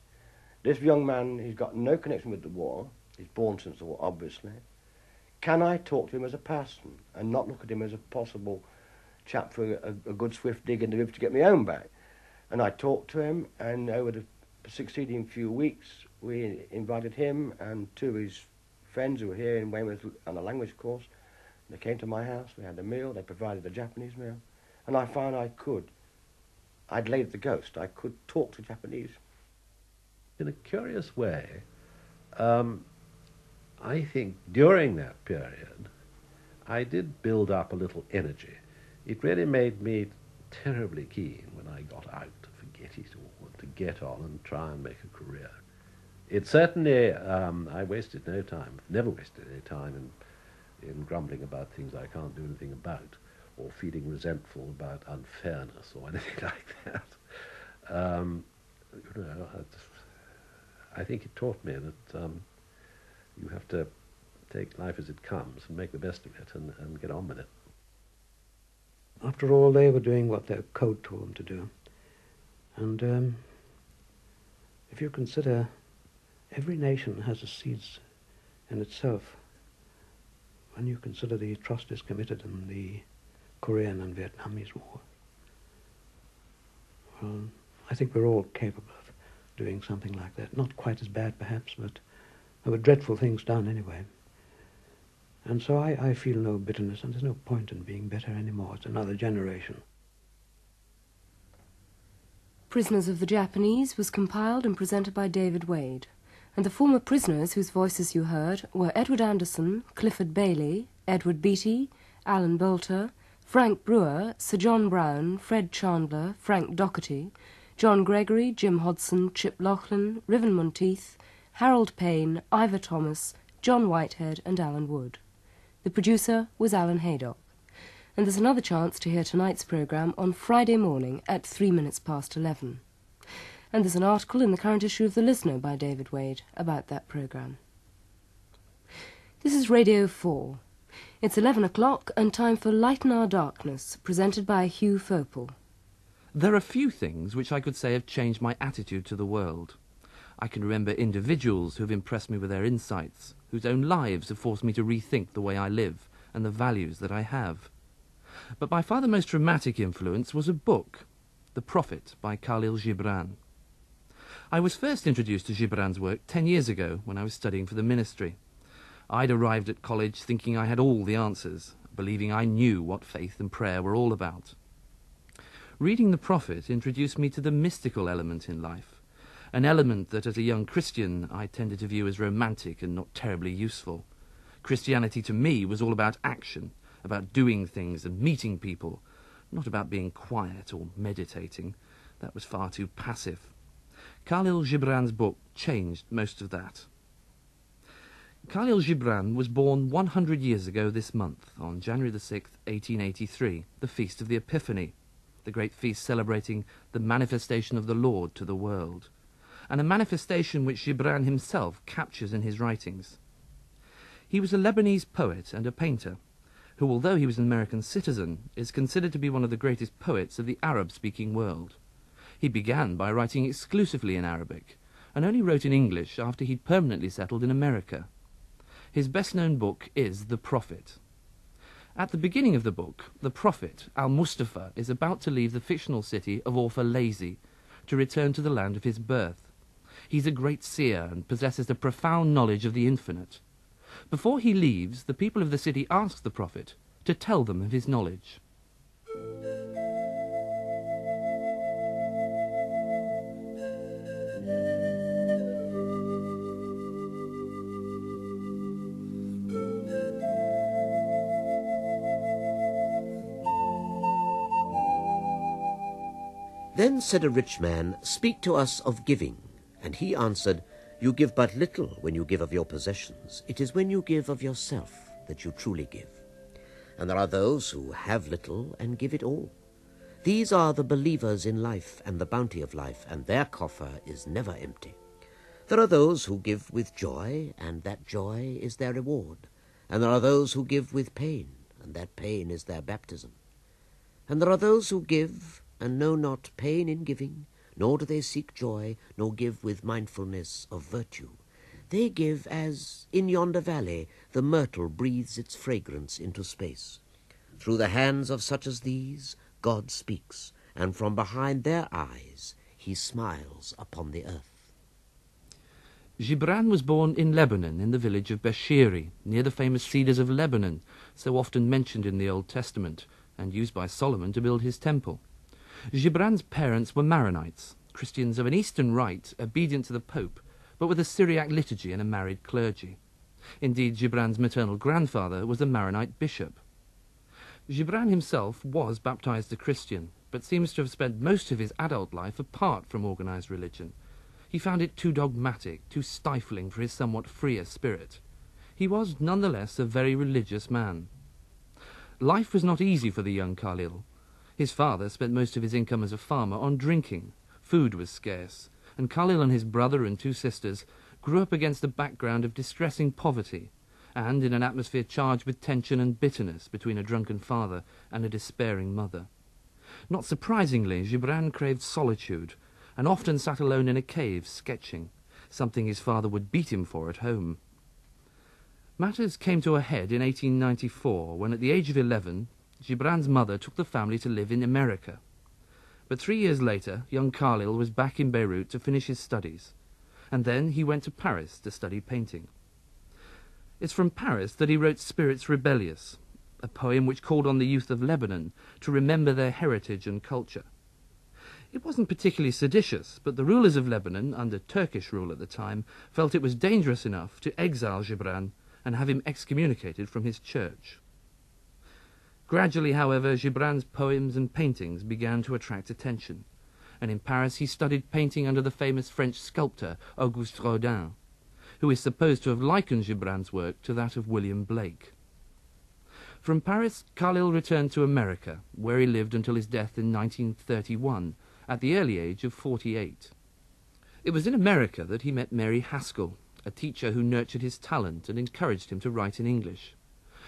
This young man, he's got no connection with the war. He's born since the war, obviously. Can I talk to him as a person and not look at him as a possible chap for a, a good swift dig in the river to get my own back? And I talked to him, and over the succeeding few weeks, we invited him and two of his friends who were here in Weymouth on a language course. They came to my house, we had a meal, they provided a Japanese meal, and I found I could I'd laid the ghost. I could talk to Japanese. In a curious way, um, I think during that period, I did build up a little energy. It really made me terribly keen when I got out to forget it all and to get on and try and make a career. It certainly, um, I wasted no time, never wasted any time in, in grumbling about things I can't do anything about or feeling resentful about unfairness or [LAUGHS] anything like that. Um, you know, I, think it taught me that um, you have to take life as it comes and make the best of it and, and get on with it. After all, they were doing what their code told them to do. And um, if you consider every nation has a seeds in itself, when you consider the atrocities committed in the Korean and Vietnamese War. Well, I think we're all capable of doing something like that. Not quite as bad, perhaps, but there were dreadful things done anyway. And so I, I feel no bitterness, and there's no point in being bitter anymore. It's another generation. Prisoners of the Japanese was compiled and presented by David Wade, and the former prisoners whose voices you heard were Edward Anderson, Clifford Bailey, Edward Beatty, Alan Bolter, Frank Brewer, Sir John Brown, Fred Chandler, Frank Docherty, John Gregory, Jim Hodson, Chip Laughlin, Riven Monteith, Harold Payne, Ivor Thomas, John Whitehead, and Alan Wood. The producer was Alan Haydock. And there's another chance to hear tonight's programme on Friday morning at three minutes past eleven. And there's an article in the current issue of The Listener by David Wade about that programme. This is Radio 4. It's 11 o'clock and time for Lighten Our Darkness, presented by Hugh Fopel. There are few things which I could say have changed my attitude to the world. I can remember individuals who have impressed me with their insights, whose own lives have forced me to rethink the way I live and the values that I have. But by far the most dramatic influence was a book, The Prophet by Khalil Gibran. I was first introduced to Gibran's work ten years ago when I was studying for the ministry. I'd arrived at college thinking I had all the answers, believing I knew what faith and prayer were all about. Reading The Prophet introduced me to the mystical element in life, an element that as a young Christian I tended to view as romantic and not terribly useful. Christianity to me was all about action, about doing things and meeting people, not about being quiet or meditating. That was far too passive. Khalil Gibran's book changed most of that. Khalil Gibran was born 100 years ago this month, on January the 6th, 1883, the feast of the Epiphany, the great feast celebrating the manifestation of the Lord to the world and a manifestation which Gibran himself captures in his writings. He was a Lebanese poet and a painter, who, although he was an American citizen, is considered to be one of the greatest poets of the Arab-speaking world. He began by writing exclusively in Arabic, and only wrote in English after he'd permanently settled in America. His best-known book is The Prophet. At the beginning of the book, the Prophet, Al-Mustafa, is about to leave the fictional city of Orphalese to return to the land of his birth. He's a great seer and possesses a profound knowledge of the infinite. Before he leaves, the people of the city ask the prophet to tell them of his knowledge. Then said a rich man, Speak to us of giving. And he answered, You give but little when you give of your possessions. It is when you give of yourself that you truly give. And there are those who have little and give it all. These are the believers in life and the bounty of life, and their coffer is never empty. There are those who give with joy, and that joy is their reward. And there are those who give with pain, and that pain is their baptism. And there are those who give, and know not pain in giving, nor do they seek joy, nor give with mindfulness of virtue. They give as, in yonder valley, the myrtle breathes its fragrance into space. Through the hands of such as these, God speaks, and from behind their eyes, he smiles upon the earth. Gibran was born in Lebanon, in the village of Bsharri, near the famous cedars of Lebanon, so often mentioned in the Old Testament, and used by Solomon to build his temple. Gibran's parents were Maronites, Christians of an Eastern rite, obedient to the Pope, but with a Syriac liturgy and a married clergy. Indeed, Gibran's maternal grandfather was a Maronite bishop. Gibran himself was baptized a Christian, but seems to have spent most of his adult life apart from organized religion. He found it too dogmatic, too stifling for his somewhat freer spirit. He was nonetheless a very religious man. Life was not easy for the young Khalil. His father spent most of his income as a farmer on drinking. Food was scarce, and Khalil and his brother and two sisters grew up against a background of distressing poverty and in an atmosphere charged with tension and bitterness between a drunken father and a despairing mother. Not surprisingly, Gibran craved solitude and often sat alone in a cave sketching, something his father would beat him for at home. Matters came to a head in 1894 when, at the age of 11, Gibran's mother took the family to live in America. But three years later, young Khalil was back in Beirut to finish his studies, and then he went to Paris to study painting. It's from Paris that he wrote Spirits Rebellious, a poem which called on the youth of Lebanon to remember their heritage and culture. It wasn't particularly seditious, but the rulers of Lebanon, under Turkish rule at the time, felt it was dangerous enough to exile Gibran and have him excommunicated from his church. Gradually, however, Gibran's poems and paintings began to attract attention, and in Paris he studied painting under the famous French sculptor Auguste Rodin, who is supposed to have likened Gibran's work to that of William Blake. From Paris, Khalil returned to America, where he lived until his death in 1931, at the early age of 48. It was in America that he met Mary Haskell, a teacher who nurtured his talent and encouraged him to write in English.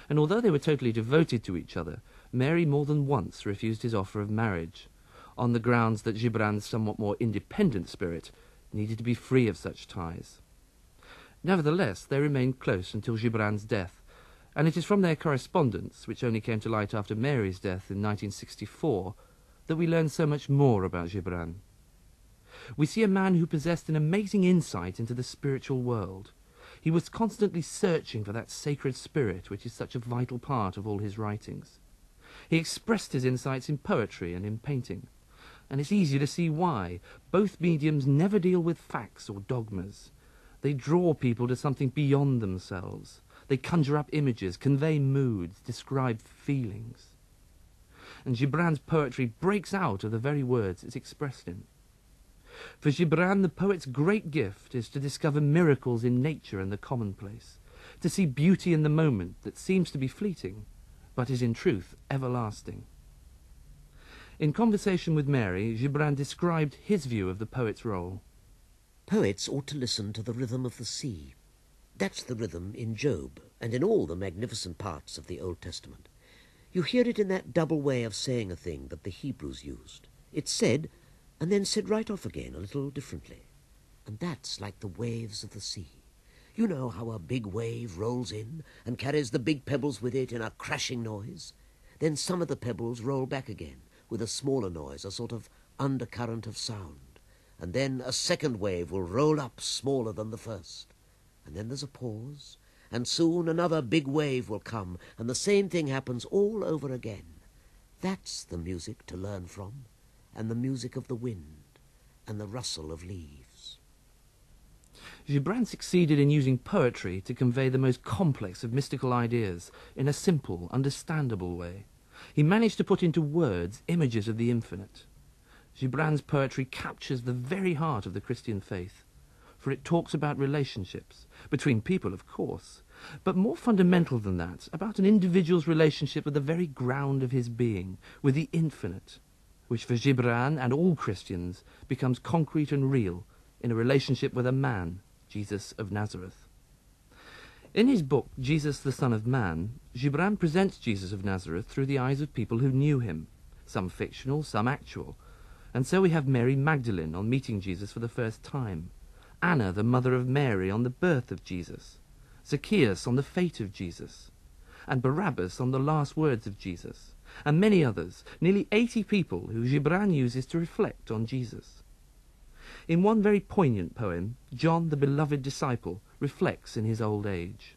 And although they were totally devoted to each other, Mary more than once refused his offer of marriage, on the grounds that Gibran's somewhat more independent spirit needed to be free of such ties. Nevertheless, they remained close until Gibran's death, and it is from their correspondence, which only came to light after Mary's death in 1964, that we learn so much more about Gibran. We see a man who possessed an amazing insight into the spiritual world. He was constantly searching for that sacred spirit which is such a vital part of all his writings. He expressed his insights in poetry and in painting, and it's easy to see why. Both mediums never deal with facts or dogmas. They draw people to something beyond themselves. They conjure up images, convey moods, describe feelings and Gibran's poetry breaks out of the very words it's expressed in. For Gibran, the poet's great gift is to discover miracles in nature and the commonplace, to see beauty in the moment that seems to be fleeting, but is in truth everlasting. In conversation with Mary, Gibran described his view of the poet's role. Poets ought to listen to the rhythm of the sea. That's the rhythm in Job and in all the magnificent parts of the Old Testament. You hear it in that double way of saying a thing that the Hebrews used. It's said, and then said right off again, a little differently. And that's like the waves of the sea. You know how a big wave rolls in and carries the big pebbles with it in a crashing noise? Then some of the pebbles roll back again with a smaller noise, a sort of undercurrent of sound. And then a second wave will roll up smaller than the first. And then there's a pause, and soon another big wave will come, and the same thing happens all over again. That's the music to learn from, and the music of the wind, and the rustle of leaves. Gibran succeeded in using poetry to convey the most complex of mystical ideas in a simple, understandable way. He managed to put into words images of the infinite. Gibran's poetry captures the very heart of the Christian faith for it talks about relationships, between people, of course, but more fundamental than that, about an individual's relationship with the very ground of his being, with the infinite, which for Gibran and all Christians becomes concrete and real in a relationship with a man, Jesus of Nazareth. In his book, Jesus the Son of Man, Gibran presents Jesus of Nazareth through the eyes of people who knew him, some fictional, some actual. And so we have Mary Magdalene on meeting Jesus for the first time, Anna, the mother of Mary, on the birth of Jesus, Zacchaeus on the fate of Jesus, and Barabbas on the last words of Jesus, and many others, nearly 80 people who Gibran uses to reflect on Jesus. In one very poignant poem, John, the beloved disciple, reflects in his old age.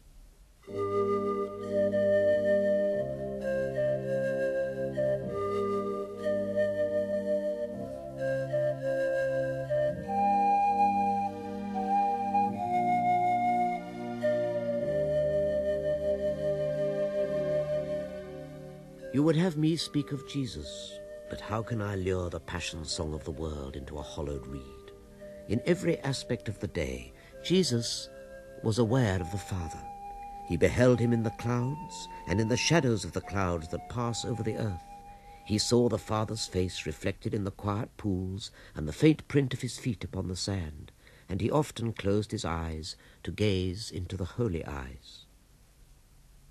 You would have me speak of Jesus, but how can I lure the passion song of the world into a hollowed reed? In every aspect of the day, Jesus was aware of the Father. He beheld him in the clouds, and in the shadows of the clouds that pass over the earth. He saw the Father's face reflected in the quiet pools and the faint print of his feet upon the sand, and he often closed his eyes to gaze into the holy eyes.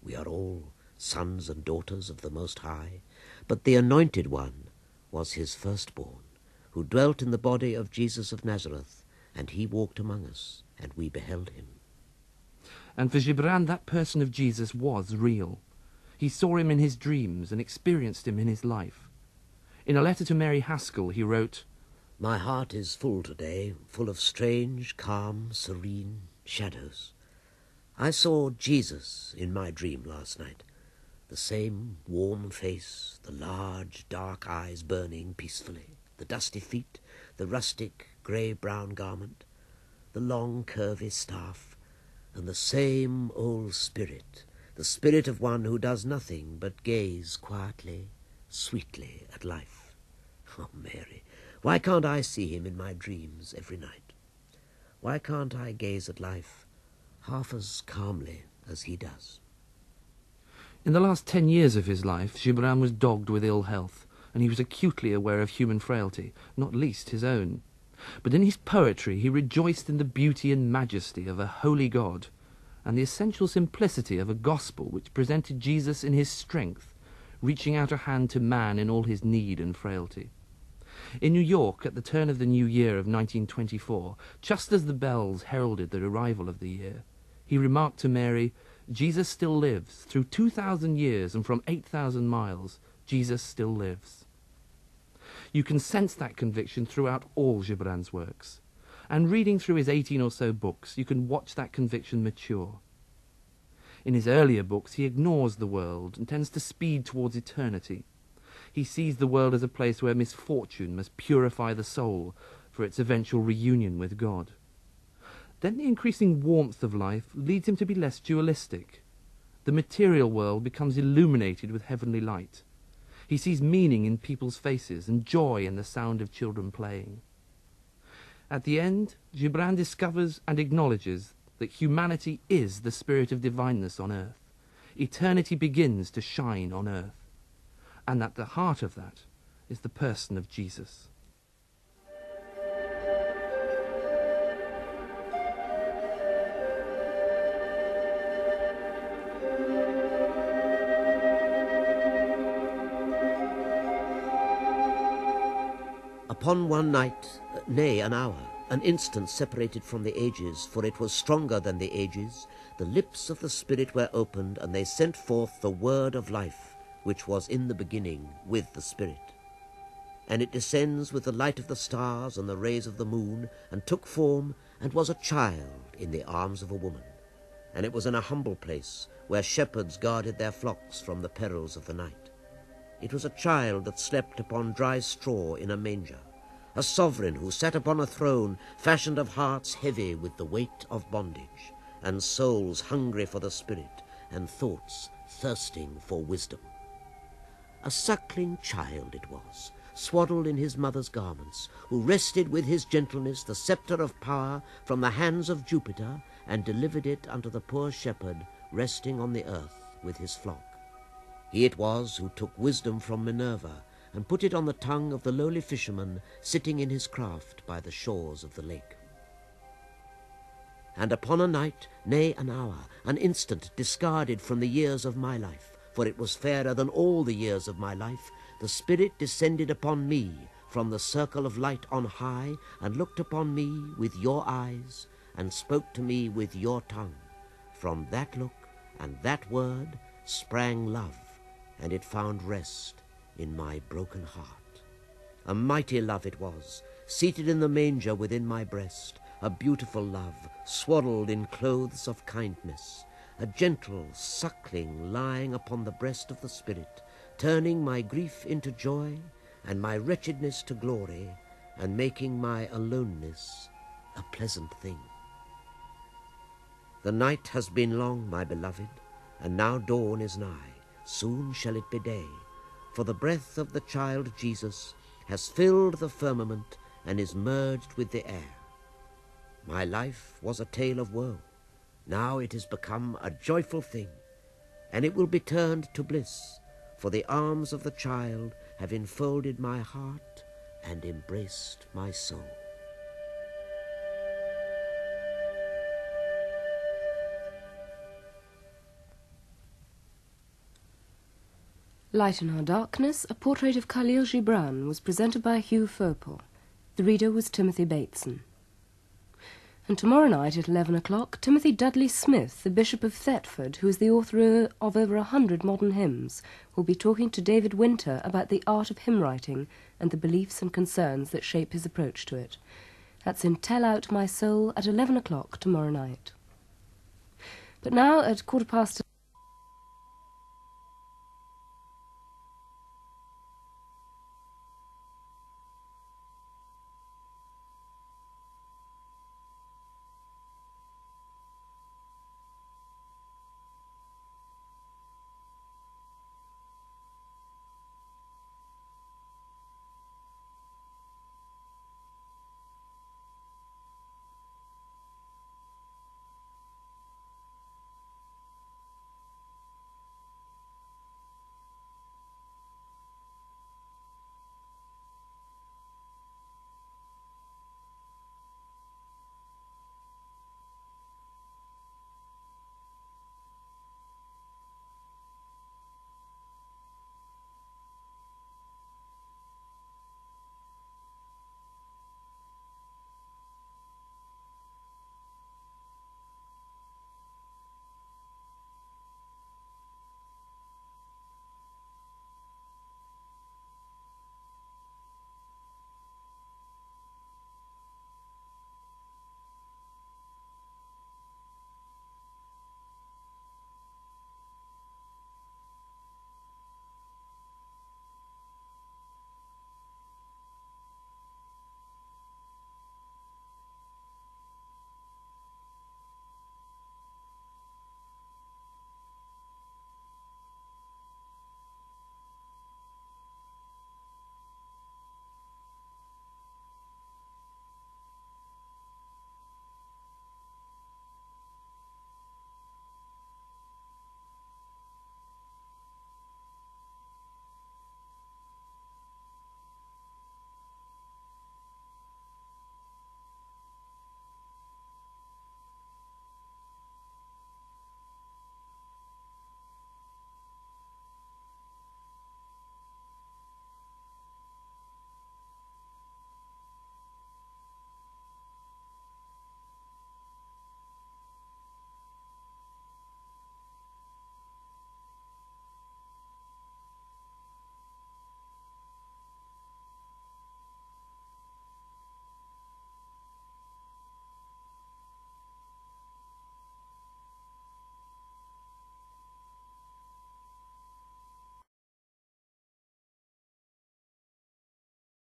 We are all sons and daughters of the Most High, but the Anointed One was his firstborn, who dwelt in the body of Jesus of Nazareth, and he walked among us, and we beheld him. And for Gibran, that person of Jesus was real. He saw him in his dreams and experienced him in his life. In a letter to Mary Haskell, he wrote, My heart is full today, full of strange, calm, serene shadows. I saw Jesus in my dream last night. The same warm face, the large, dark eyes burning peacefully, the dusty feet, the rustic, grey-brown garment, the long, curvy staff, and the same old spirit, the spirit of one who does nothing but gaze quietly, sweetly at life. Oh, Mary, why can't I see him in my dreams every night? Why can't I gaze at life half as calmly as he does? In the last ten years of his life, Gibran was dogged with ill health, and he was acutely aware of human frailty, not least his own. But in his poetry he rejoiced in the beauty and majesty of a holy God, and the essential simplicity of a gospel which presented Jesus in his strength, reaching out a hand to man in all his need and frailty. In New York, at the turn of the new year of 1924, just as the bells heralded the arrival of the year, he remarked to Mary, Jesus still lives. Through 2,000 years and from 8,000 miles, Jesus still lives. You can sense that conviction throughout all Gibran's works. And reading through his 18 or so books, you can watch that conviction mature. In his earlier books, he ignores the world and tends to speed towards eternity. He sees the world as a place where misfortune must purify the soul for its eventual reunion with God. Then the increasing warmth of life leads him to be less dualistic. The material world becomes illuminated with heavenly light. He sees meaning in people's faces and joy in the sound of children playing. At the end, Gibran discovers and acknowledges that humanity is the spirit of divineness on earth. Eternity begins to shine on earth. And at the heart of that is the person of Jesus. Upon one night, nay, an hour, an instant separated from the ages, for it was stronger than the ages, the lips of the Spirit were opened, and they sent forth the word of life, which was in the beginning with the Spirit. And it descends with the light of the stars and the rays of the moon, and took form, and was a child in the arms of a woman. And it was in a humble place, where shepherds guarded their flocks from the perils of the night. It was a child that slept upon dry straw in a manger a sovereign who sat upon a throne fashioned of hearts heavy with the weight of bondage, and souls hungry for the Spirit, and thoughts thirsting for wisdom. A suckling child it was, swaddled in his mother's garments, who wrested with his gentleness the sceptre of power from the hands of Jupiter, and delivered it unto the poor shepherd resting on the earth with his flock. He it was who took wisdom from Minerva, and put it on the tongue of the lowly fisherman sitting in his craft by the shores of the lake. And upon a night, nay, an hour, an instant discarded from the years of my life, for it was fairer than all the years of my life, the Spirit descended upon me from the circle of light on high, and looked upon me with your eyes, and spoke to me with your tongue. From that look and that word sprang love, and it found rest in my broken heart. A mighty love it was, seated in the manger within my breast, a beautiful love, swaddled in clothes of kindness, a gentle suckling lying upon the breast of the Spirit, turning my grief into joy, and my wretchedness to glory, and making my aloneness a pleasant thing. The night has been long, my beloved, and now dawn is nigh. Soon shall it be day for the breath of the child Jesus has filled the firmament and is merged with the air. My life was a tale of woe. Now it is become a joyful thing, and it will be turned to bliss, for the arms of the child have enfolded my heart and embraced my soul. Lighten Our Darkness, a portrait of Khalil Gibran, was presented by Hugh Furpel. The reader was Timothy Bateson. And tomorrow night at 11 o'clock, Timothy Dudley Smith, the Bishop of Thetford, who is the author of over a hundred modern hymns, will be talking to David Winter about the art of hymn writing and the beliefs and concerns that shape his approach to it. That's in Tell Out My Soul at 11 o'clock tomorrow night. But now at quarter past